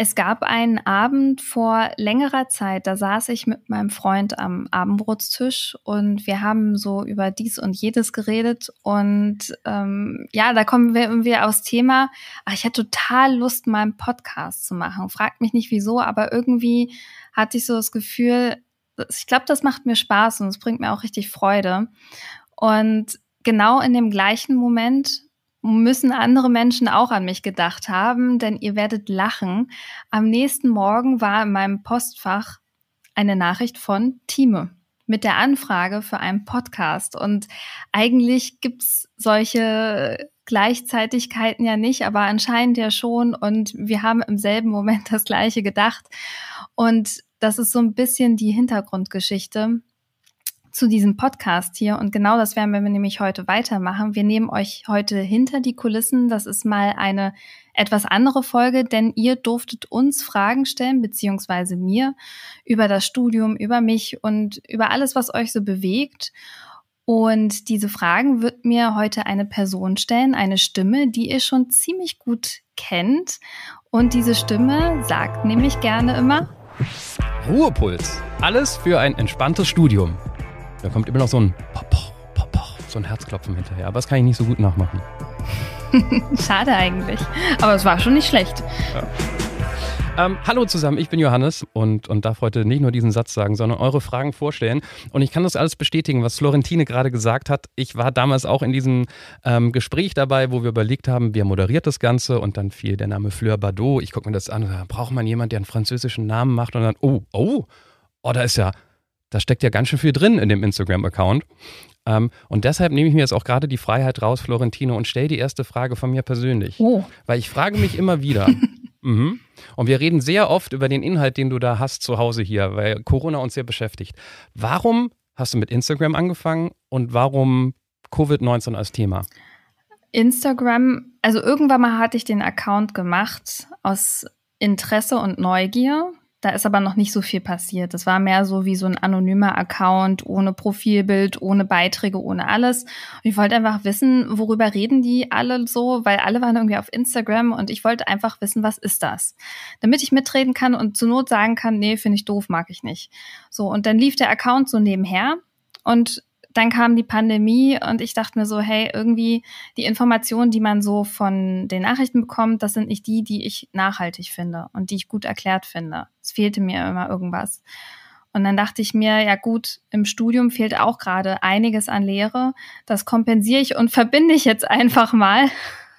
Es gab einen Abend vor längerer Zeit, da saß ich mit meinem Freund am Abendbrotstisch und wir haben so über dies und jedes geredet. Und ähm, ja, da kommen wir irgendwie aufs Thema. Ach, ich hätte total Lust, mal einen Podcast zu machen. Fragt mich nicht wieso, aber irgendwie hatte ich so das Gefühl, ich glaube, das macht mir Spaß und es bringt mir auch richtig Freude. Und genau in dem gleichen Moment müssen andere Menschen auch an mich gedacht haben, denn ihr werdet lachen. Am nächsten Morgen war in meinem Postfach eine Nachricht von Time mit der Anfrage für einen Podcast. Und eigentlich gibt's solche Gleichzeitigkeiten ja nicht, aber anscheinend ja schon. Und wir haben im selben Moment das gleiche gedacht. Und das ist so ein bisschen die Hintergrundgeschichte zu diesem Podcast hier. Und genau das werden wir nämlich heute weitermachen. Wir nehmen euch heute hinter die Kulissen. Das ist mal eine etwas andere Folge, denn ihr durftet uns Fragen stellen, beziehungsweise mir, über das Studium, über mich und über alles, was euch so bewegt. Und diese Fragen wird mir heute eine Person stellen, eine Stimme, die ihr schon ziemlich gut kennt. Und diese Stimme sagt nämlich gerne immer Ruhepuls. Alles für ein entspanntes Studium. Da kommt immer noch so ein Popoch, Popoch, so ein Herzklopfen hinterher. Aber das kann ich nicht so gut nachmachen. Schade eigentlich. Aber es war schon nicht schlecht. Ja. Ähm, hallo zusammen, ich bin Johannes und, und darf heute nicht nur diesen Satz sagen, sondern eure Fragen vorstellen. Und ich kann das alles bestätigen, was Florentine gerade gesagt hat. Ich war damals auch in diesem ähm, Gespräch dabei, wo wir überlegt haben, wer moderiert das Ganze und dann fiel der Name Fleur Bardot. Ich gucke mir das an, da braucht man jemanden, der einen französischen Namen macht und dann, oh, oh, oh, da ist ja da steckt ja ganz schön viel drin in dem Instagram-Account. Ähm, und deshalb nehme ich mir jetzt auch gerade die Freiheit raus, Florentino, und stelle die erste Frage von mir persönlich. Oh. Weil ich frage mich immer wieder. mhm. Und wir reden sehr oft über den Inhalt, den du da hast zu Hause hier, weil Corona uns sehr beschäftigt. Warum hast du mit Instagram angefangen und warum Covid-19 als Thema? Instagram, also irgendwann mal hatte ich den Account gemacht aus Interesse und Neugier. Da ist aber noch nicht so viel passiert. Das war mehr so wie so ein anonymer Account, ohne Profilbild, ohne Beiträge, ohne alles. Und ich wollte einfach wissen, worüber reden die alle so, weil alle waren irgendwie auf Instagram und ich wollte einfach wissen, was ist das? Damit ich mitreden kann und zur Not sagen kann, nee, finde ich doof, mag ich nicht. So, und dann lief der Account so nebenher und dann kam die Pandemie und ich dachte mir so, hey, irgendwie die Informationen, die man so von den Nachrichten bekommt, das sind nicht die, die ich nachhaltig finde und die ich gut erklärt finde. Es fehlte mir immer irgendwas. Und dann dachte ich mir, ja gut, im Studium fehlt auch gerade einiges an Lehre. Das kompensiere ich und verbinde ich jetzt einfach mal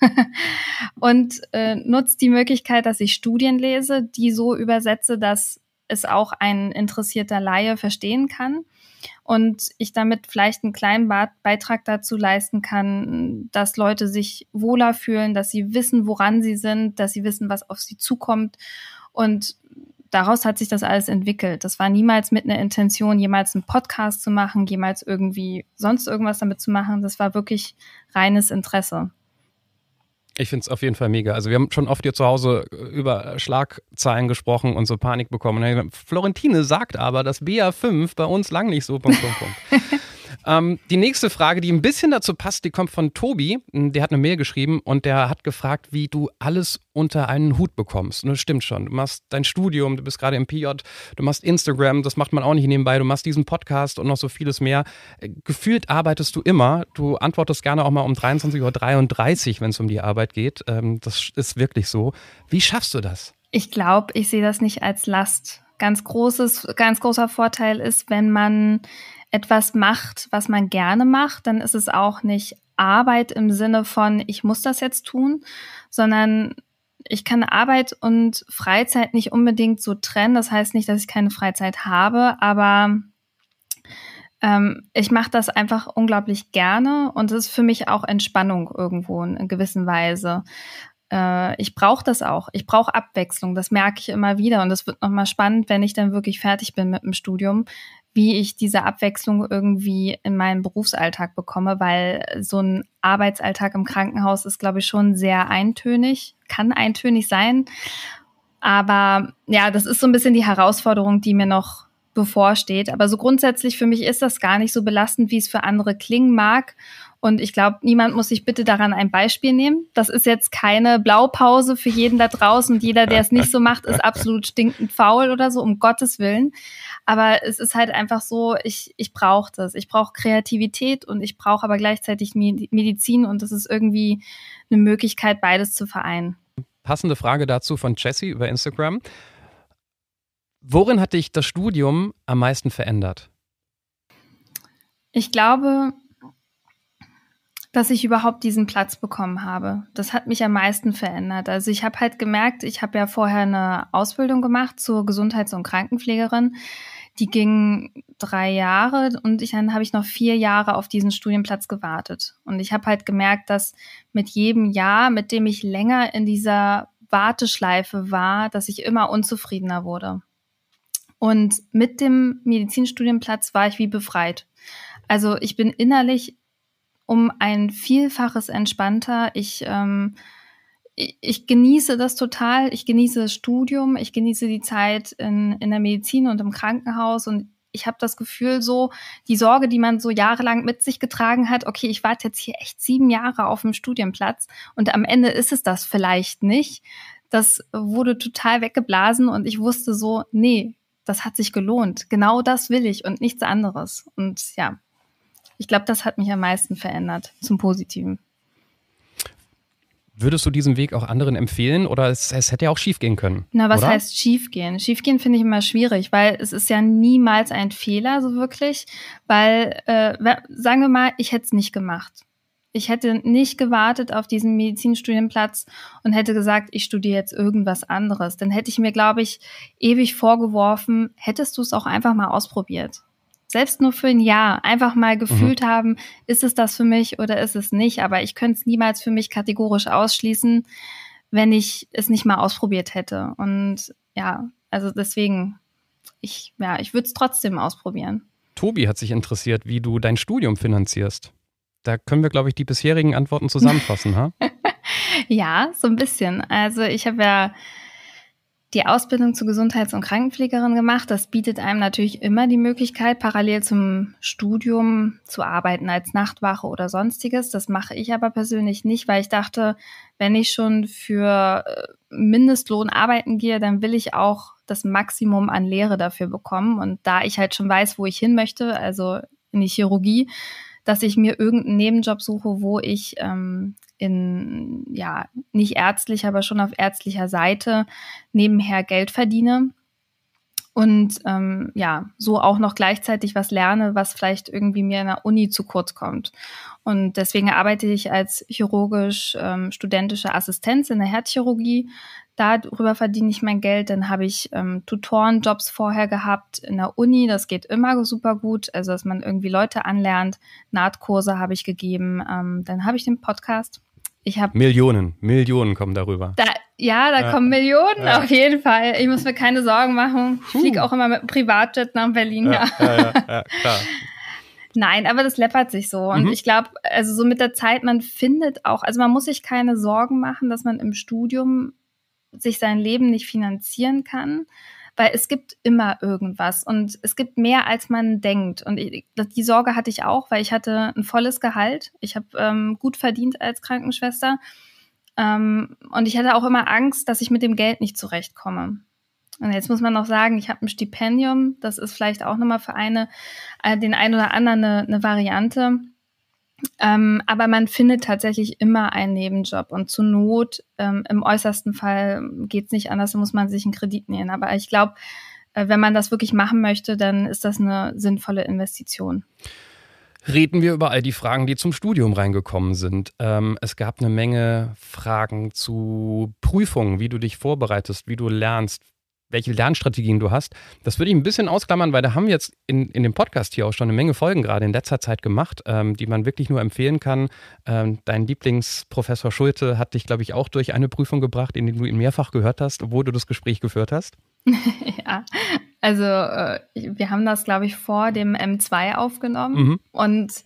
und äh, nutze die Möglichkeit, dass ich Studien lese, die so übersetze, dass es auch ein interessierter Laie verstehen kann und ich damit vielleicht einen kleinen Beitrag dazu leisten kann, dass Leute sich wohler fühlen, dass sie wissen, woran sie sind, dass sie wissen, was auf sie zukommt und daraus hat sich das alles entwickelt. Das war niemals mit einer Intention, jemals einen Podcast zu machen, jemals irgendwie sonst irgendwas damit zu machen. Das war wirklich reines Interesse. Ich finde es auf jeden Fall mega. Also wir haben schon oft hier zu Hause über Schlagzeilen gesprochen und so Panik bekommen. Florentine sagt aber, dass BA5 bei uns lang nicht so. Punkt, Punkt, Punkt. Ähm, die nächste Frage, die ein bisschen dazu passt, die kommt von Tobi. Der hat eine Mail geschrieben und der hat gefragt, wie du alles unter einen Hut bekommst. Und das stimmt schon. Du machst dein Studium, du bist gerade im PJ, du machst Instagram, das macht man auch nicht nebenbei, du machst diesen Podcast und noch so vieles mehr. Gefühlt arbeitest du immer. Du antwortest gerne auch mal um 23.33 Uhr, wenn es um die Arbeit geht. Ähm, das ist wirklich so. Wie schaffst du das? Ich glaube, ich sehe das nicht als Last. Ganz großes, ganz großer Vorteil ist, wenn man etwas macht, was man gerne macht, dann ist es auch nicht Arbeit im Sinne von, ich muss das jetzt tun, sondern ich kann Arbeit und Freizeit nicht unbedingt so trennen. Das heißt nicht, dass ich keine Freizeit habe, aber ähm, ich mache das einfach unglaublich gerne und es ist für mich auch Entspannung irgendwo in, in gewisser Weise. Äh, ich brauche das auch. Ich brauche Abwechslung. Das merke ich immer wieder und es wird nochmal spannend, wenn ich dann wirklich fertig bin mit dem Studium, wie ich diese Abwechslung irgendwie in meinen Berufsalltag bekomme, weil so ein Arbeitsalltag im Krankenhaus ist, glaube ich, schon sehr eintönig, kann eintönig sein. Aber ja, das ist so ein bisschen die Herausforderung, die mir noch bevorsteht. Aber so grundsätzlich für mich ist das gar nicht so belastend, wie es für andere klingen mag. Und ich glaube, niemand muss sich bitte daran ein Beispiel nehmen. Das ist jetzt keine Blaupause für jeden da draußen und jeder, der es nicht so macht, ist absolut stinkend faul oder so, um Gottes Willen. Aber es ist halt einfach so, ich, ich brauche das. Ich brauche Kreativität und ich brauche aber gleichzeitig Medizin und das ist irgendwie eine Möglichkeit, beides zu vereinen. Passende Frage dazu von Jessie über Instagram. Worin hat dich das Studium am meisten verändert? Ich glaube, dass ich überhaupt diesen Platz bekommen habe. Das hat mich am meisten verändert. Also ich habe halt gemerkt, ich habe ja vorher eine Ausbildung gemacht zur Gesundheits- und Krankenpflegerin. Die ging drei Jahre und ich, dann habe ich noch vier Jahre auf diesen Studienplatz gewartet. Und ich habe halt gemerkt, dass mit jedem Jahr, mit dem ich länger in dieser Warteschleife war, dass ich immer unzufriedener wurde. Und mit dem Medizinstudienplatz war ich wie befreit. Also ich bin innerlich um ein Vielfaches entspannter. Ich, ähm, ich, ich genieße das total. Ich genieße das Studium. Ich genieße die Zeit in, in der Medizin und im Krankenhaus. Und ich habe das Gefühl, so die Sorge, die man so jahrelang mit sich getragen hat, okay, ich warte jetzt hier echt sieben Jahre auf dem Studienplatz und am Ende ist es das vielleicht nicht. Das wurde total weggeblasen und ich wusste so, nee, das hat sich gelohnt. Genau das will ich und nichts anderes. Und ja, ich glaube, das hat mich am meisten verändert zum Positiven. Würdest du diesen Weg auch anderen empfehlen oder es, es hätte ja auch schiefgehen können? Na, was oder? heißt schiefgehen? Schiefgehen finde ich immer schwierig, weil es ist ja niemals ein Fehler, so wirklich. Weil, äh, sagen wir mal, ich hätte es nicht gemacht. Ich hätte nicht gewartet auf diesen Medizinstudienplatz und hätte gesagt, ich studiere jetzt irgendwas anderes. Dann hätte ich mir, glaube ich, ewig vorgeworfen, hättest du es auch einfach mal ausprobiert selbst nur für ein Jahr einfach mal gefühlt mhm. haben, ist es das für mich oder ist es nicht. Aber ich könnte es niemals für mich kategorisch ausschließen, wenn ich es nicht mal ausprobiert hätte. Und ja, also deswegen, ich, ja, ich würde es trotzdem ausprobieren. Tobi hat sich interessiert, wie du dein Studium finanzierst. Da können wir, glaube ich, die bisherigen Antworten zusammenfassen, ha? ja, so ein bisschen. Also ich habe ja die Ausbildung zur Gesundheits- und Krankenpflegerin gemacht. Das bietet einem natürlich immer die Möglichkeit, parallel zum Studium zu arbeiten als Nachtwache oder sonstiges. Das mache ich aber persönlich nicht, weil ich dachte, wenn ich schon für äh, Mindestlohn arbeiten gehe, dann will ich auch das Maximum an Lehre dafür bekommen. Und da ich halt schon weiß, wo ich hin möchte, also in die Chirurgie, dass ich mir irgendeinen Nebenjob suche, wo ich ähm, in, ja, nicht ärztlich, aber schon auf ärztlicher Seite nebenher Geld verdiene und ähm, ja, so auch noch gleichzeitig was lerne, was vielleicht irgendwie mir in der Uni zu kurz kommt. Und deswegen arbeite ich als chirurgisch ähm, Assistenz in der Herzchirurgie. Darüber verdiene ich mein Geld. Dann habe ich ähm, Tutorenjobs vorher gehabt in der Uni. Das geht immer super gut. Also, dass man irgendwie Leute anlernt. Nahtkurse habe ich gegeben. Ähm, dann habe ich den Podcast. Ich habe Millionen, Millionen kommen darüber. Da, ja, da ja. kommen Millionen ja. auf jeden Fall. Ich muss mir keine Sorgen machen. Ich fliege auch immer mit einem Privatjet nach Berlin. Ja, ja, ja klar. Nein, aber das läppert sich so. Und mhm. ich glaube, also so mit der Zeit, man findet auch, also man muss sich keine Sorgen machen, dass man im Studium sich sein Leben nicht finanzieren kann weil es gibt immer irgendwas und es gibt mehr, als man denkt. Und ich, die Sorge hatte ich auch, weil ich hatte ein volles Gehalt. Ich habe ähm, gut verdient als Krankenschwester. Ähm, und ich hatte auch immer Angst, dass ich mit dem Geld nicht zurechtkomme. Und jetzt muss man noch sagen, ich habe ein Stipendium. Das ist vielleicht auch nochmal für eine, äh, den einen oder anderen eine, eine Variante. Ähm, aber man findet tatsächlich immer einen Nebenjob und zur Not, ähm, im äußersten Fall geht es nicht anders, muss man sich einen Kredit nehmen. Aber ich glaube, äh, wenn man das wirklich machen möchte, dann ist das eine sinnvolle Investition. Reden wir über all die Fragen, die zum Studium reingekommen sind. Ähm, es gab eine Menge Fragen zu Prüfungen, wie du dich vorbereitest, wie du lernst, welche Lernstrategien du hast. Das würde ich ein bisschen ausklammern, weil da haben wir jetzt in, in dem Podcast hier auch schon eine Menge Folgen gerade in letzter Zeit gemacht, ähm, die man wirklich nur empfehlen kann. Ähm, dein Lieblingsprofessor Schulte hat dich, glaube ich, auch durch eine Prüfung gebracht, in der du ihn mehrfach gehört hast, obwohl du das Gespräch geführt hast. ja, also äh, wir haben das, glaube ich, vor dem M2 aufgenommen mhm. und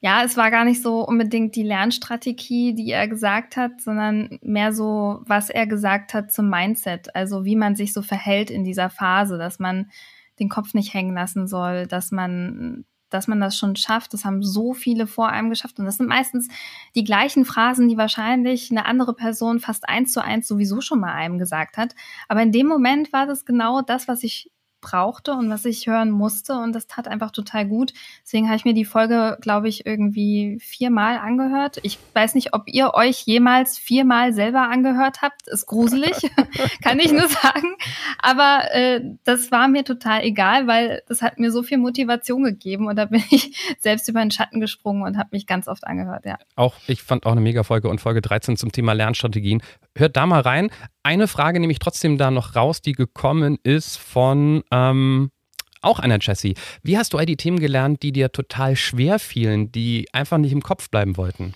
ja, es war gar nicht so unbedingt die Lernstrategie, die er gesagt hat, sondern mehr so, was er gesagt hat zum Mindset. Also wie man sich so verhält in dieser Phase, dass man den Kopf nicht hängen lassen soll, dass man dass man das schon schafft. Das haben so viele vor einem geschafft. Und das sind meistens die gleichen Phrasen, die wahrscheinlich eine andere Person fast eins zu eins sowieso schon mal einem gesagt hat. Aber in dem Moment war das genau das, was ich brauchte und was ich hören musste. Und das tat einfach total gut. Deswegen habe ich mir die Folge, glaube ich, irgendwie viermal angehört. Ich weiß nicht, ob ihr euch jemals viermal selber angehört habt. Ist gruselig, kann ich nur sagen. Aber äh, das war mir total egal, weil das hat mir so viel Motivation gegeben. Und da bin ich selbst über den Schatten gesprungen und habe mich ganz oft angehört. Ja. Auch ich fand auch eine Mega-Folge und Folge 13 zum Thema Lernstrategien. Hört da mal rein. Eine Frage nehme ich trotzdem da noch raus, die gekommen ist von ähm, auch einer Jessie. Wie hast du all die Themen gelernt, die dir total schwer fielen, die einfach nicht im Kopf bleiben wollten?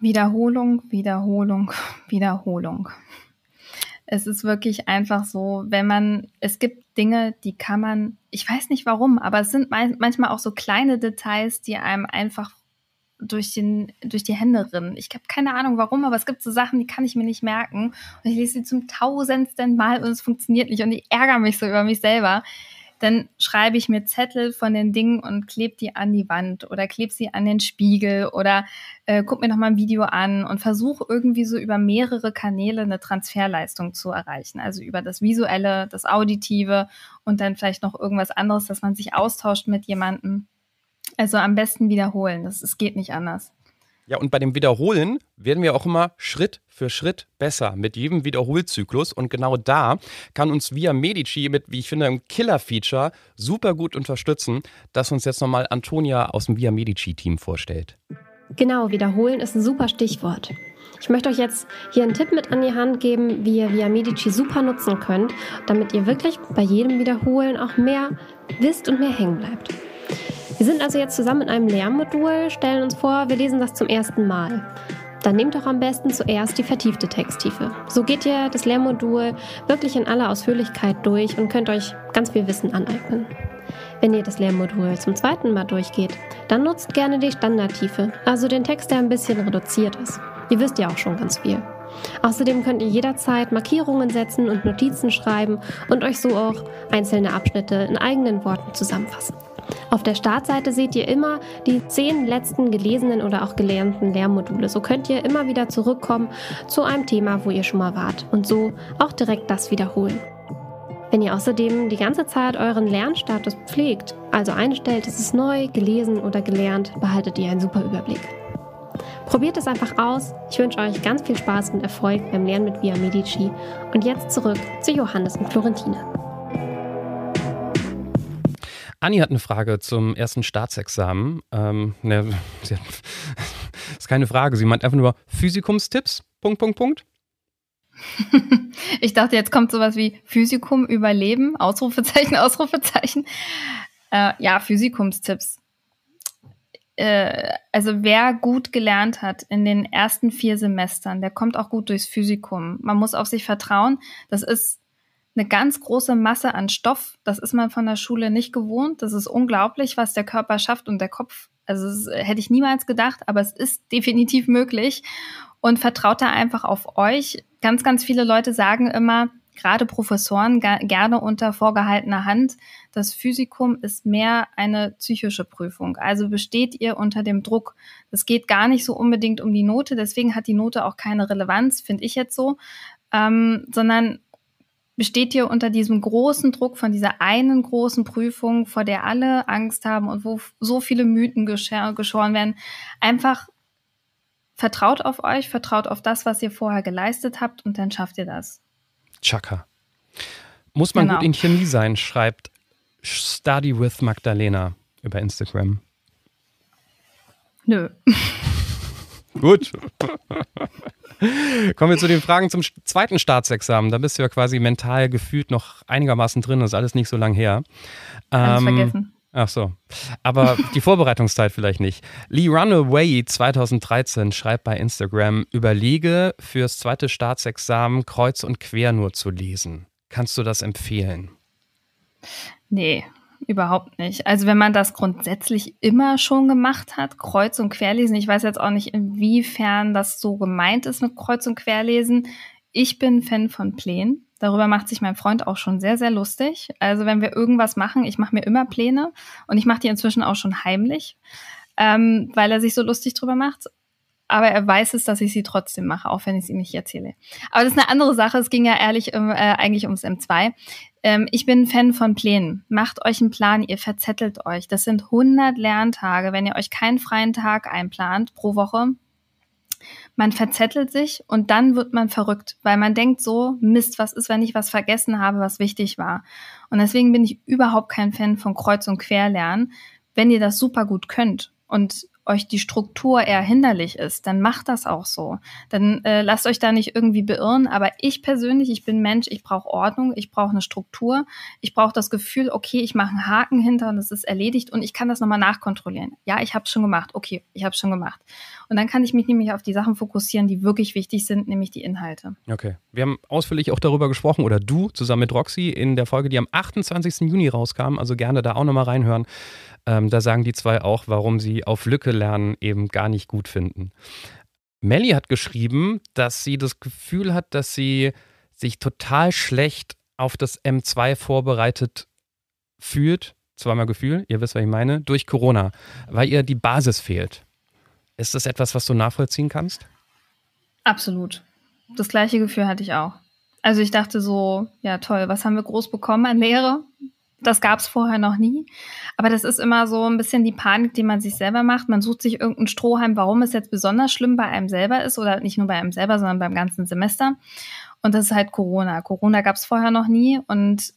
Wiederholung, Wiederholung, Wiederholung. Es ist wirklich einfach so, wenn man, es gibt Dinge, die kann man, ich weiß nicht warum, aber es sind manchmal auch so kleine Details, die einem einfach durch, den, durch die Hände rinnen. Ich habe keine Ahnung warum, aber es gibt so Sachen, die kann ich mir nicht merken. Und ich lese sie zum tausendsten Mal und es funktioniert nicht und ich ärgere mich so über mich selber. Dann schreibe ich mir Zettel von den Dingen und klebe die an die Wand oder klebe sie an den Spiegel oder äh, guck mir nochmal ein Video an und versuche irgendwie so über mehrere Kanäle eine Transferleistung zu erreichen. Also über das Visuelle, das Auditive und dann vielleicht noch irgendwas anderes, dass man sich austauscht mit jemandem. Also am besten wiederholen. Das, es geht nicht anders. Ja, und bei dem Wiederholen werden wir auch immer Schritt für Schritt besser mit jedem Wiederholzyklus. Und genau da kann uns Via Medici mit, wie ich finde, einem Killer-Feature super gut unterstützen, das uns jetzt nochmal Antonia aus dem Via Medici-Team vorstellt. Genau, wiederholen ist ein super Stichwort. Ich möchte euch jetzt hier einen Tipp mit an die Hand geben, wie ihr Via Medici super nutzen könnt, damit ihr wirklich bei jedem Wiederholen auch mehr wisst und mehr hängen bleibt. Wir sind also jetzt zusammen in einem Lernmodul, stellen uns vor, wir lesen das zum ersten Mal. Dann nehmt doch am besten zuerst die vertiefte Texttiefe. So geht ihr das Lehrmodul wirklich in aller Ausführlichkeit durch und könnt euch ganz viel Wissen aneignen. Wenn ihr das Lehrmodul zum zweiten Mal durchgeht, dann nutzt gerne die Standardtiefe, also den Text, der ein bisschen reduziert ist. Ihr wisst ja auch schon ganz viel. Außerdem könnt ihr jederzeit Markierungen setzen und Notizen schreiben und euch so auch einzelne Abschnitte in eigenen Worten zusammenfassen. Auf der Startseite seht ihr immer die zehn letzten gelesenen oder auch gelernten Lehrmodule. So könnt ihr immer wieder zurückkommen zu einem Thema, wo ihr schon mal wart und so auch direkt das wiederholen. Wenn ihr außerdem die ganze Zeit euren Lernstatus pflegt, also einstellt, es ist neu, gelesen oder gelernt, behaltet ihr einen super Überblick. Probiert es einfach aus. Ich wünsche euch ganz viel Spaß und Erfolg beim Lernen mit Via Medici. Und jetzt zurück zu Johannes und Florentine. Anni hat eine Frage zum ersten Staatsexamen. Ähm, ne, hat, ist keine Frage. Sie meint einfach nur Physikumstipps. Punkt, Punkt, Punkt. ich dachte, jetzt kommt sowas wie Physikum überleben, Ausrufezeichen, Ausrufezeichen. Äh, ja, Physikumstipps. Äh, also wer gut gelernt hat in den ersten vier Semestern, der kommt auch gut durchs Physikum. Man muss auf sich vertrauen. Das ist eine ganz große Masse an Stoff. Das ist man von der Schule nicht gewohnt. Das ist unglaublich, was der Körper schafft und der Kopf. Also das hätte ich niemals gedacht, aber es ist definitiv möglich. Und vertraut da einfach auf euch. Ganz, ganz viele Leute sagen immer, gerade Professoren gerne unter vorgehaltener Hand, das Physikum ist mehr eine psychische Prüfung. Also besteht ihr unter dem Druck. Es geht gar nicht so unbedingt um die Note, deswegen hat die Note auch keine Relevanz, finde ich jetzt so, ähm, sondern besteht ihr unter diesem großen Druck von dieser einen großen Prüfung, vor der alle Angst haben und wo so viele Mythen geschoren werden. Einfach vertraut auf euch, vertraut auf das, was ihr vorher geleistet habt und dann schafft ihr das. Chaka. Muss man genau. gut in Chemie sein, schreibt Study with Magdalena über Instagram. Nö. gut. Kommen wir zu den Fragen zum zweiten Staatsexamen. Da bist du ja quasi mental gefühlt noch einigermaßen drin. Das ist alles nicht so lang her. Ähm, vergessen. Ach so. Aber die Vorbereitungszeit vielleicht nicht. Lee Runaway 2013 schreibt bei Instagram: Überlege, fürs zweite Staatsexamen kreuz und quer nur zu lesen. Kannst du das empfehlen? Nee, Überhaupt nicht. Also wenn man das grundsätzlich immer schon gemacht hat, Kreuz- und Querlesen, ich weiß jetzt auch nicht, inwiefern das so gemeint ist mit Kreuz- und Querlesen. Ich bin Fan von Plänen. Darüber macht sich mein Freund auch schon sehr, sehr lustig. Also wenn wir irgendwas machen, ich mache mir immer Pläne und ich mache die inzwischen auch schon heimlich, ähm, weil er sich so lustig drüber macht. Aber er weiß es, dass ich sie trotzdem mache, auch wenn ich ihm nicht erzähle. Aber das ist eine andere Sache. Es ging ja ehrlich äh, eigentlich ums M2. Ähm, ich bin Fan von Plänen. Macht euch einen Plan, ihr verzettelt euch. Das sind 100 Lerntage. Wenn ihr euch keinen freien Tag einplant pro Woche, man verzettelt sich und dann wird man verrückt, weil man denkt so, Mist, was ist, wenn ich was vergessen habe, was wichtig war. Und deswegen bin ich überhaupt kein Fan von Kreuz- und Querlernen. Wenn ihr das super gut könnt und euch die Struktur eher hinderlich ist, dann macht das auch so. Dann äh, lasst euch da nicht irgendwie beirren. Aber ich persönlich, ich bin Mensch, ich brauche Ordnung, ich brauche eine Struktur, ich brauche das Gefühl, okay, ich mache einen Haken hinter und es ist erledigt und ich kann das nochmal nachkontrollieren. Ja, ich habe es schon gemacht. Okay, ich habe es schon gemacht. Und dann kann ich mich nämlich auf die Sachen fokussieren, die wirklich wichtig sind, nämlich die Inhalte. Okay. Wir haben ausführlich auch darüber gesprochen, oder du zusammen mit Roxy in der Folge, die am 28. Juni rauskam. Also gerne da auch nochmal reinhören. Ähm, da sagen die zwei auch, warum sie auf Lücke lernen eben gar nicht gut finden. Melly hat geschrieben, dass sie das Gefühl hat, dass sie sich total schlecht auf das M2 vorbereitet fühlt. Zweimal Gefühl, ihr wisst, was ich meine, durch Corona, weil ihr die Basis fehlt. Ist das etwas, was du nachvollziehen kannst? Absolut. Das gleiche Gefühl hatte ich auch. Also ich dachte so, ja toll, was haben wir groß bekommen an Lehre? Das gab es vorher noch nie. Aber das ist immer so ein bisschen die Panik, die man sich selber macht. Man sucht sich irgendeinen Strohhalm, warum es jetzt besonders schlimm bei einem selber ist oder nicht nur bei einem selber, sondern beim ganzen Semester. Und das ist halt Corona. Corona gab es vorher noch nie. Und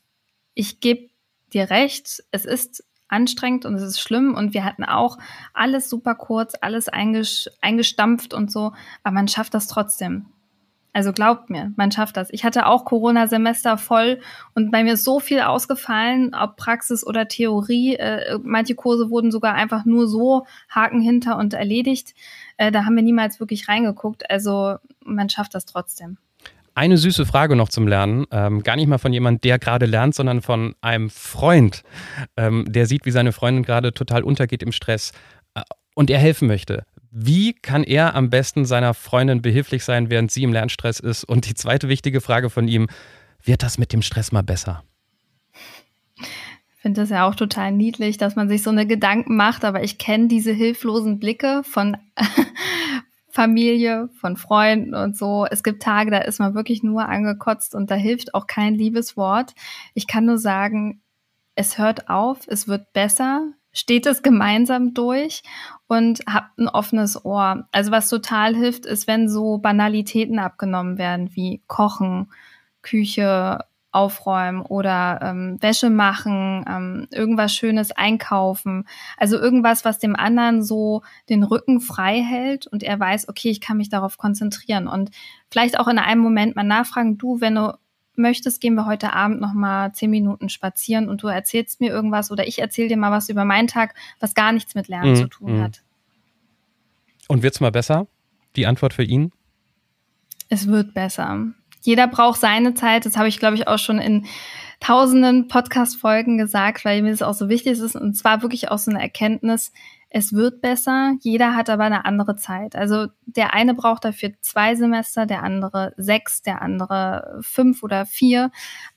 ich gebe dir recht, es ist anstrengend und es ist schlimm und wir hatten auch alles super kurz, alles eingestampft und so, aber man schafft das trotzdem. Also glaubt mir, man schafft das. Ich hatte auch Corona-Semester voll und bei mir ist so viel ausgefallen, ob Praxis oder Theorie. Äh, manche Kurse wurden sogar einfach nur so Haken hinter und erledigt. Äh, da haben wir niemals wirklich reingeguckt. Also man schafft das trotzdem. Eine süße Frage noch zum Lernen. Ähm, gar nicht mal von jemandem, der gerade lernt, sondern von einem Freund, ähm, der sieht, wie seine Freundin gerade total untergeht im Stress äh, und er helfen möchte. Wie kann er am besten seiner Freundin behilflich sein, während sie im Lernstress ist? Und die zweite wichtige Frage von ihm, wird das mit dem Stress mal besser? Ich finde das ja auch total niedlich, dass man sich so eine Gedanken macht, aber ich kenne diese hilflosen Blicke von, Familie, von Freunden und so. Es gibt Tage, da ist man wirklich nur angekotzt und da hilft auch kein liebes Wort. Ich kann nur sagen, es hört auf, es wird besser, steht es gemeinsam durch und habt ein offenes Ohr. Also was total hilft, ist, wenn so Banalitäten abgenommen werden, wie Kochen, Küche, aufräumen oder ähm, Wäsche machen, ähm, irgendwas Schönes einkaufen. Also irgendwas, was dem anderen so den Rücken frei hält und er weiß, okay, ich kann mich darauf konzentrieren. Und vielleicht auch in einem Moment mal nachfragen, du, wenn du möchtest, gehen wir heute Abend noch mal zehn Minuten spazieren und du erzählst mir irgendwas oder ich erzähle dir mal was über meinen Tag, was gar nichts mit Lernen mhm. zu tun mhm. hat. Und wird's mal besser? Die Antwort für ihn? Es wird besser jeder braucht seine Zeit. Das habe ich, glaube ich, auch schon in tausenden Podcast-Folgen gesagt, weil mir das auch so wichtig ist. Und zwar wirklich auch so eine Erkenntnis, es wird besser, jeder hat aber eine andere Zeit. Also der eine braucht dafür zwei Semester, der andere sechs, der andere fünf oder vier.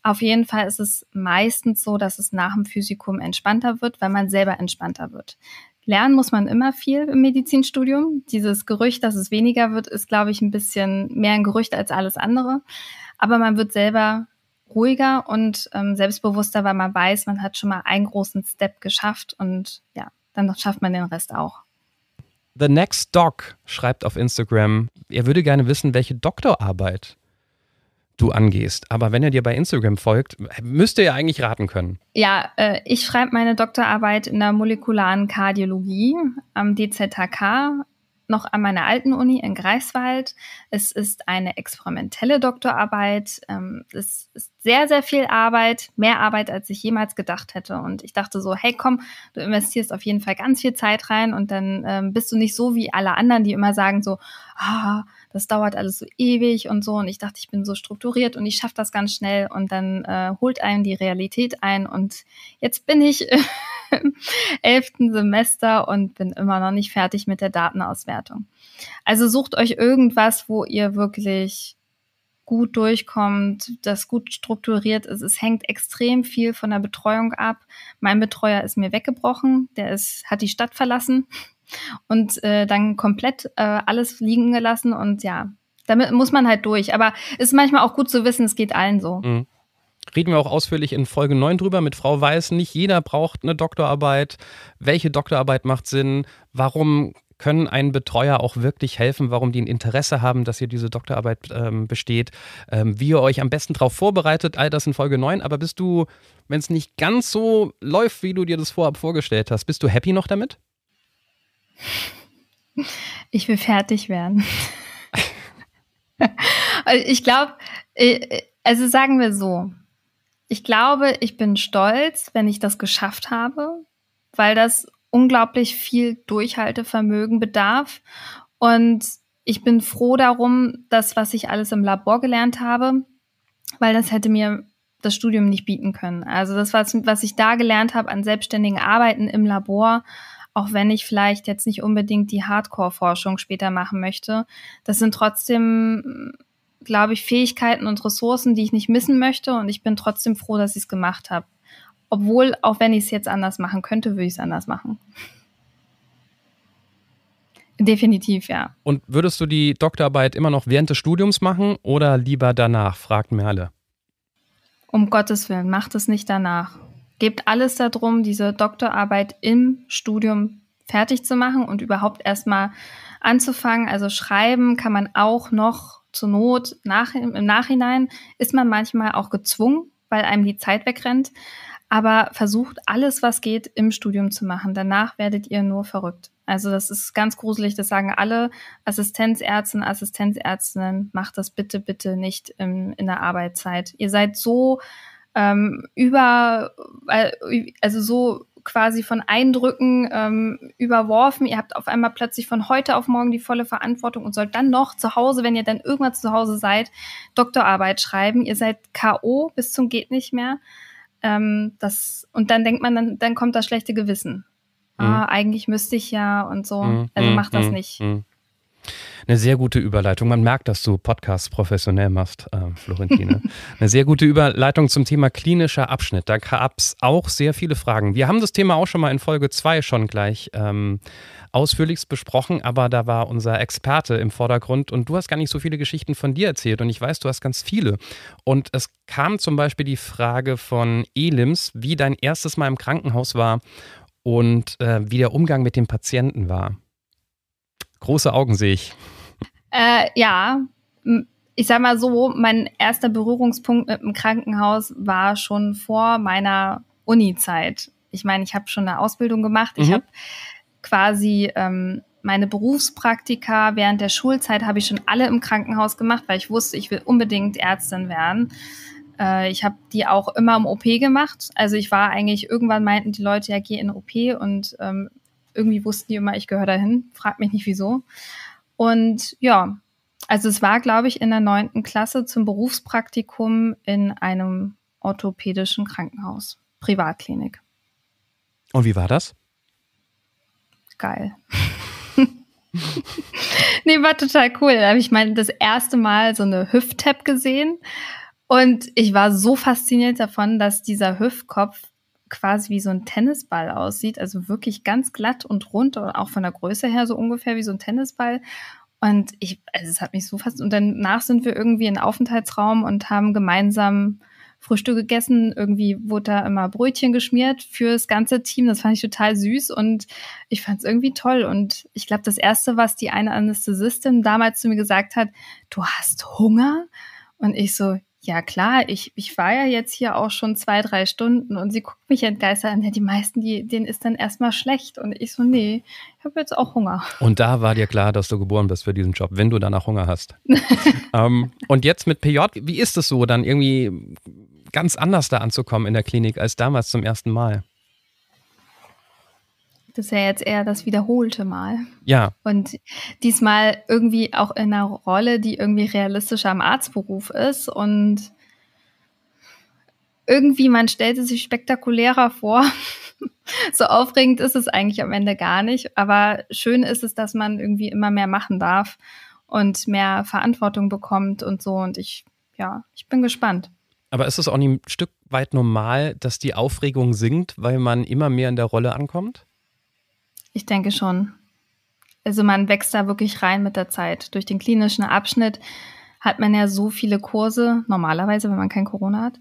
Auf jeden Fall ist es meistens so, dass es nach dem Physikum entspannter wird, weil man selber entspannter wird. Lernen muss man immer viel im Medizinstudium. Dieses Gerücht, dass es weniger wird, ist, glaube ich, ein bisschen mehr ein Gerücht als alles andere. Aber man wird selber ruhiger und ähm, selbstbewusster, weil man weiß, man hat schon mal einen großen Step geschafft und ja, dann schafft man den Rest auch. The Next Doc schreibt auf Instagram, er würde gerne wissen, welche Doktorarbeit du angehst. Aber wenn er dir bei Instagram folgt, müsste er eigentlich raten können. Ja, äh, ich schreibe meine Doktorarbeit in der molekularen Kardiologie am DZHK noch an meiner alten Uni in Greifswald. Es ist eine experimentelle Doktorarbeit. Ähm, es ist sehr, sehr viel Arbeit, mehr Arbeit, als ich jemals gedacht hätte. Und ich dachte so, hey, komm, du investierst auf jeden Fall ganz viel Zeit rein und dann ähm, bist du nicht so wie alle anderen, die immer sagen so, ah, das dauert alles so ewig und so. Und ich dachte, ich bin so strukturiert und ich schaffe das ganz schnell. Und dann äh, holt einem die Realität ein. Und jetzt bin ich im elften Semester und bin immer noch nicht fertig mit der Datenauswertung. Also sucht euch irgendwas, wo ihr wirklich gut durchkommt, das gut strukturiert ist. Es hängt extrem viel von der Betreuung ab. Mein Betreuer ist mir weggebrochen, der ist, hat die Stadt verlassen und äh, dann komplett äh, alles liegen gelassen und ja, damit muss man halt durch. Aber es ist manchmal auch gut zu wissen, es geht allen so. Mhm. Reden wir auch ausführlich in Folge 9 drüber mit Frau Weiß. Nicht jeder braucht eine Doktorarbeit. Welche Doktorarbeit macht Sinn? Warum können einen Betreuer auch wirklich helfen, warum die ein Interesse haben, dass ihr diese Doktorarbeit ähm, besteht, ähm, wie ihr euch am besten darauf vorbereitet, all das in Folge 9. Aber bist du, wenn es nicht ganz so läuft, wie du dir das vorab vorgestellt hast, bist du happy noch damit? Ich will fertig werden. ich glaube, äh, also sagen wir so, ich glaube, ich bin stolz, wenn ich das geschafft habe, weil das unglaublich viel Durchhaltevermögen bedarf. Und ich bin froh darum, dass was ich alles im Labor gelernt habe, weil das hätte mir das Studium nicht bieten können. Also das, was, was ich da gelernt habe an selbstständigen Arbeiten im Labor, auch wenn ich vielleicht jetzt nicht unbedingt die Hardcore-Forschung später machen möchte, das sind trotzdem, glaube ich, Fähigkeiten und Ressourcen, die ich nicht missen möchte. Und ich bin trotzdem froh, dass ich es gemacht habe. Obwohl, auch wenn ich es jetzt anders machen könnte, würde ich es anders machen. Definitiv, ja. Und würdest du die Doktorarbeit immer noch während des Studiums machen oder lieber danach? fragt Merle. Um Gottes Willen, macht es nicht danach. Gebt alles darum, diese Doktorarbeit im Studium fertig zu machen und überhaupt erstmal anzufangen. Also schreiben kann man auch noch zur Not nach, im Nachhinein ist man manchmal auch gezwungen, weil einem die Zeit wegrennt aber versucht alles, was geht, im Studium zu machen. Danach werdet ihr nur verrückt. Also das ist ganz gruselig, das sagen alle Assistenzärzte, Assistenzärztinnen, macht das bitte, bitte nicht im, in der Arbeitszeit. Ihr seid so ähm, über, also so quasi von Eindrücken ähm, überworfen. Ihr habt auf einmal plötzlich von heute auf morgen die volle Verantwortung und sollt dann noch zu Hause, wenn ihr dann irgendwann zu Hause seid, Doktorarbeit schreiben. Ihr seid K.O. bis zum geht nicht mehr. Ähm, das, und dann denkt man, dann, dann kommt das schlechte Gewissen. Mhm. Ah, eigentlich müsste ich ja und so. Mhm. Also mach das mhm. nicht. Mhm. Eine sehr gute Überleitung. Man merkt, dass du Podcasts professionell machst, äh, Florentine. Eine sehr gute Überleitung zum Thema klinischer Abschnitt. Da gab es auch sehr viele Fragen. Wir haben das Thema auch schon mal in Folge 2 schon gleich ähm, ausführlichst besprochen, aber da war unser Experte im Vordergrund und du hast gar nicht so viele Geschichten von dir erzählt und ich weiß, du hast ganz viele. Und es kam zum Beispiel die Frage von Elims, wie dein erstes Mal im Krankenhaus war und äh, wie der Umgang mit dem Patienten war. Große Augen sehe ich. Äh, ja, ich sag mal so, mein erster Berührungspunkt mit dem Krankenhaus war schon vor meiner Uni-Zeit. Ich meine, ich habe schon eine Ausbildung gemacht. Mhm. Ich habe quasi ähm, meine Berufspraktika während der Schulzeit habe ich schon alle im Krankenhaus gemacht, weil ich wusste, ich will unbedingt Ärztin werden. Äh, ich habe die auch immer im OP gemacht. Also ich war eigentlich, irgendwann meinten die Leute, ja, geh in OP und ähm, irgendwie wussten die immer, ich gehöre dahin. Frag mich nicht wieso. Und ja, also es war, glaube ich, in der neunten Klasse zum Berufspraktikum in einem orthopädischen Krankenhaus, Privatklinik. Und wie war das? geil. nee, war total cool. Da habe ich mal das erste Mal so eine Hüft-Tab gesehen. Und ich war so fasziniert davon, dass dieser Hüftkopf quasi wie so ein Tennisball aussieht. Also wirklich ganz glatt und rund und auch von der Größe her so ungefähr wie so ein Tennisball. Und ich, also es hat mich so fast. Und danach sind wir irgendwie in Aufenthaltsraum und haben gemeinsam Frühstück gegessen. Irgendwie wurde da immer Brötchen geschmiert fürs ganze Team. Das fand ich total süß und ich fand es irgendwie toll. Und ich glaube, das Erste, was die eine Anästhesistin damals zu mir gesagt hat, du hast Hunger? Und ich so, ja klar, ich, ich war ja jetzt hier auch schon zwei, drei Stunden und sie guckt mich entgeistert an. Ja, die meisten, die, denen ist dann erstmal schlecht. Und ich so, nee, ich habe jetzt auch Hunger. Und da war dir klar, dass du geboren bist für diesen Job, wenn du danach Hunger hast. ähm, und jetzt mit PJ, wie ist es so, dann irgendwie ganz anders da anzukommen in der Klinik als damals zum ersten Mal? Das ist ja jetzt eher das wiederholte Mal. Ja. Und diesmal irgendwie auch in einer Rolle, die irgendwie realistischer am Arztberuf ist und irgendwie, man stellt es sich spektakulärer vor. so aufregend ist es eigentlich am Ende gar nicht. Aber schön ist es, dass man irgendwie immer mehr machen darf und mehr Verantwortung bekommt und so. Und ich ja, ich bin gespannt. Aber ist es auch nicht ein Stück weit normal, dass die Aufregung sinkt, weil man immer mehr in der Rolle ankommt? Ich denke schon. Also man wächst da wirklich rein mit der Zeit. Durch den klinischen Abschnitt hat man ja so viele Kurse, normalerweise, wenn man kein Corona hat,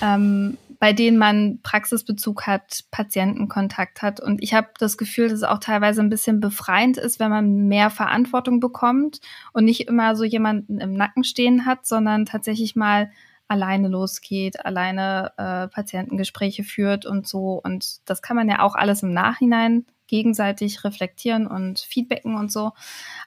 ähm, bei denen man Praxisbezug hat, Patientenkontakt hat. Und ich habe das Gefühl, dass es auch teilweise ein bisschen befreiend ist, wenn man mehr Verantwortung bekommt und nicht immer so jemanden im Nacken stehen hat, sondern tatsächlich mal alleine losgeht, alleine äh, Patientengespräche führt und so. Und das kann man ja auch alles im Nachhinein gegenseitig reflektieren und feedbacken und so.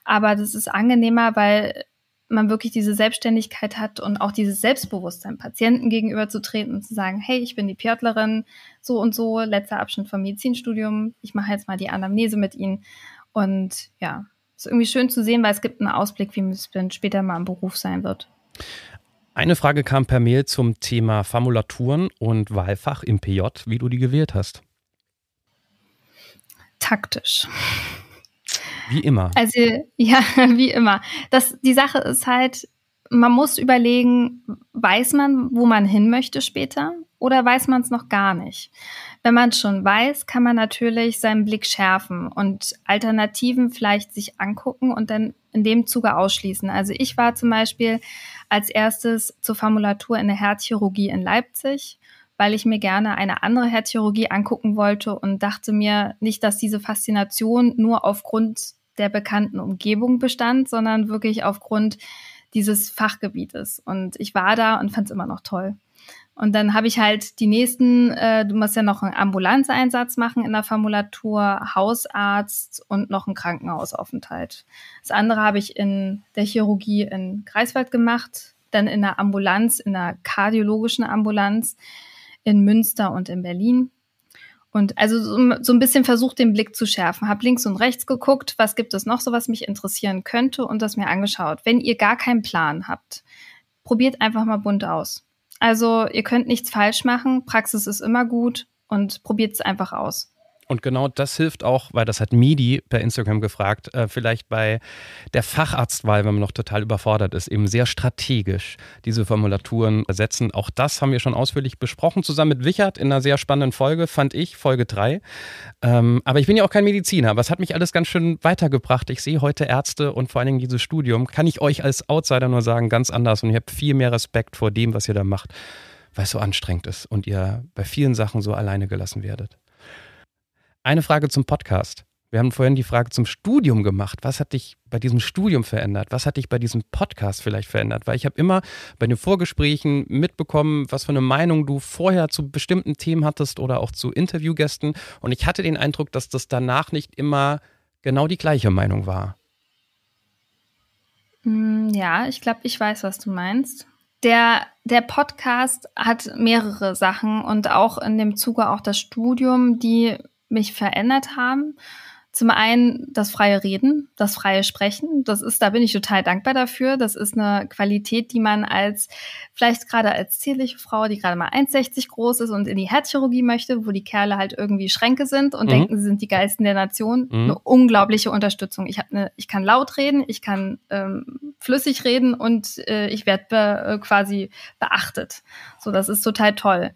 Aber das ist angenehmer, weil man wirklich diese Selbstständigkeit hat und auch dieses Selbstbewusstsein, Patienten gegenüberzutreten und zu sagen, hey, ich bin die Piotlerin, so und so, letzter Abschnitt vom Medizinstudium, ich mache jetzt mal die Anamnese mit Ihnen. Und ja, ist irgendwie schön zu sehen, weil es gibt einen Ausblick, wie es später mal im Beruf sein wird. Eine Frage kam per Mail zum Thema Formulaturen und Wahlfach im PJ, wie du die gewählt hast. Taktisch. Wie immer. Also, ja, wie immer. Das, die Sache ist halt, man muss überlegen, weiß man, wo man hin möchte später oder weiß man es noch gar nicht? Wenn man es schon weiß, kann man natürlich seinen Blick schärfen und Alternativen vielleicht sich angucken und dann in dem Zuge ausschließen. Also ich war zum Beispiel als erstes zur Formulatur in der Herzchirurgie in Leipzig weil ich mir gerne eine andere Herzchirurgie angucken wollte und dachte mir nicht, dass diese Faszination nur aufgrund der bekannten Umgebung bestand, sondern wirklich aufgrund dieses Fachgebietes. Und ich war da und fand es immer noch toll. Und dann habe ich halt die nächsten, äh, du musst ja noch einen Ambulanzeinsatz machen in der Formulatur, Hausarzt und noch einen Krankenhausaufenthalt. Das andere habe ich in der Chirurgie in Greifswald gemacht, dann in der Ambulanz, in der kardiologischen Ambulanz in Münster und in Berlin. Und also so, so ein bisschen versucht, den Blick zu schärfen. Hab links und rechts geguckt, was gibt es noch so, was mich interessieren könnte und das mir angeschaut. Wenn ihr gar keinen Plan habt, probiert einfach mal bunt aus. Also ihr könnt nichts falsch machen, Praxis ist immer gut und probiert es einfach aus. Und genau das hilft auch, weil das hat Midi per Instagram gefragt, äh, vielleicht bei der Facharztwahl, wenn man noch total überfordert ist, eben sehr strategisch diese Formulaturen setzen. Auch das haben wir schon ausführlich besprochen, zusammen mit Wichert in einer sehr spannenden Folge, fand ich, Folge 3. Ähm, aber ich bin ja auch kein Mediziner, aber es hat mich alles ganz schön weitergebracht. Ich sehe heute Ärzte und vor allen Dingen dieses Studium, kann ich euch als Outsider nur sagen, ganz anders. Und ich habe viel mehr Respekt vor dem, was ihr da macht, weil es so anstrengend ist und ihr bei vielen Sachen so alleine gelassen werdet. Eine Frage zum Podcast. Wir haben vorhin die Frage zum Studium gemacht. Was hat dich bei diesem Studium verändert? Was hat dich bei diesem Podcast vielleicht verändert? Weil ich habe immer bei den Vorgesprächen mitbekommen, was für eine Meinung du vorher zu bestimmten Themen hattest oder auch zu Interviewgästen. Und ich hatte den Eindruck, dass das danach nicht immer genau die gleiche Meinung war. Hm, ja, ich glaube, ich weiß, was du meinst. Der, der Podcast hat mehrere Sachen und auch in dem Zuge auch das Studium, die mich verändert haben. Zum einen das freie Reden, das freie Sprechen. Das ist, da bin ich total dankbar dafür. Das ist eine Qualität, die man als, vielleicht gerade als zierliche Frau, die gerade mal 1,60 groß ist und in die Herzchirurgie möchte, wo die Kerle halt irgendwie Schränke sind und mhm. denken, sie sind die geilsten der Nation, mhm. eine unglaubliche Unterstützung. Ich habe eine, ich kann laut reden, ich kann ähm, flüssig reden und äh, ich werde be, äh, quasi beachtet. So, das ist total toll.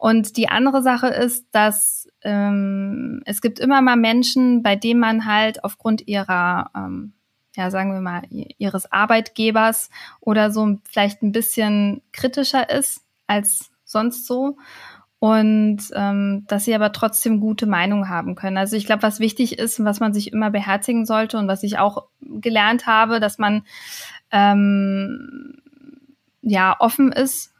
Und die andere Sache ist, dass ähm, es gibt immer mal Menschen, bei denen man halt aufgrund ihrer, ähm, ja, sagen wir mal, ihres Arbeitgebers oder so vielleicht ein bisschen kritischer ist als sonst so. Und ähm, dass sie aber trotzdem gute Meinung haben können. Also ich glaube, was wichtig ist und was man sich immer beherzigen sollte und was ich auch gelernt habe, dass man ähm, ja offen ist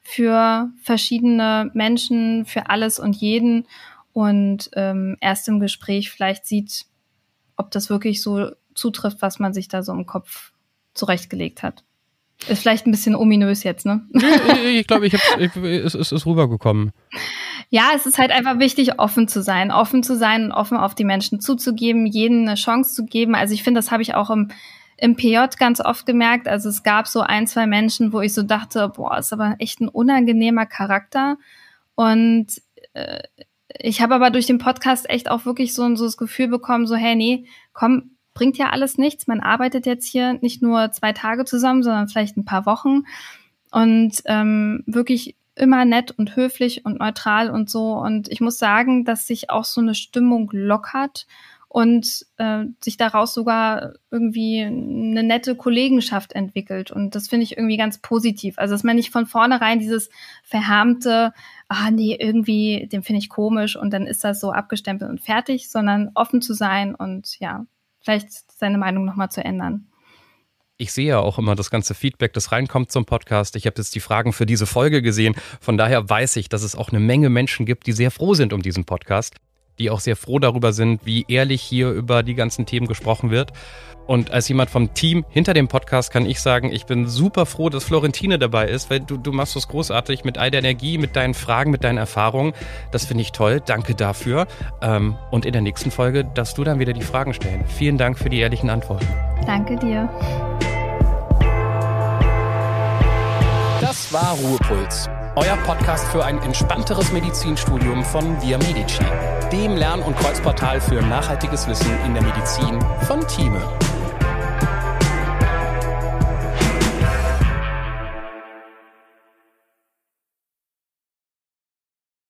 für verschiedene Menschen, für alles und jeden und ähm, erst im Gespräch vielleicht sieht, ob das wirklich so zutrifft, was man sich da so im Kopf zurechtgelegt hat. Ist vielleicht ein bisschen ominös jetzt, ne? ich glaube, ich, ich, es, ist rübergekommen. Ja, es ist halt einfach wichtig, offen zu sein, offen zu sein und offen auf die Menschen zuzugeben, jeden eine Chance zu geben. Also ich finde, das habe ich auch im im PJ ganz oft gemerkt. Also es gab so ein, zwei Menschen, wo ich so dachte, boah, ist aber echt ein unangenehmer Charakter. Und äh, ich habe aber durch den Podcast echt auch wirklich so, so das Gefühl bekommen, so, hey, nee, komm, bringt ja alles nichts. Man arbeitet jetzt hier nicht nur zwei Tage zusammen, sondern vielleicht ein paar Wochen. und ähm, wirklich immer nett und höflich und neutral und so. Und ich muss sagen, dass sich auch so eine Stimmung lockert und äh, sich daraus sogar irgendwie eine nette Kollegenschaft entwickelt. Und das finde ich irgendwie ganz positiv. Also, dass man nicht von vornherein dieses verhärmte, ah nee, irgendwie, den finde ich komisch und dann ist das so abgestempelt und fertig, sondern offen zu sein und ja, vielleicht seine Meinung nochmal zu ändern. Ich sehe ja auch immer das ganze Feedback, das reinkommt zum Podcast. Ich habe jetzt die Fragen für diese Folge gesehen. Von daher weiß ich, dass es auch eine Menge Menschen gibt, die sehr froh sind um diesen Podcast die auch sehr froh darüber sind, wie ehrlich hier über die ganzen Themen gesprochen wird. Und als jemand vom Team hinter dem Podcast kann ich sagen, ich bin super froh, dass Florentine dabei ist, weil du, du machst das großartig mit all der Energie, mit deinen Fragen, mit deinen Erfahrungen. Das finde ich toll. Danke dafür. Ähm, und in der nächsten Folge darfst du dann wieder die Fragen stellen. Vielen Dank für die ehrlichen Antworten. Danke dir. Das war Ruhepuls euer Podcast für ein entspannteres Medizinstudium von Via Medici, dem Lern- und Kreuzportal für nachhaltiges Wissen in der Medizin von Thieme.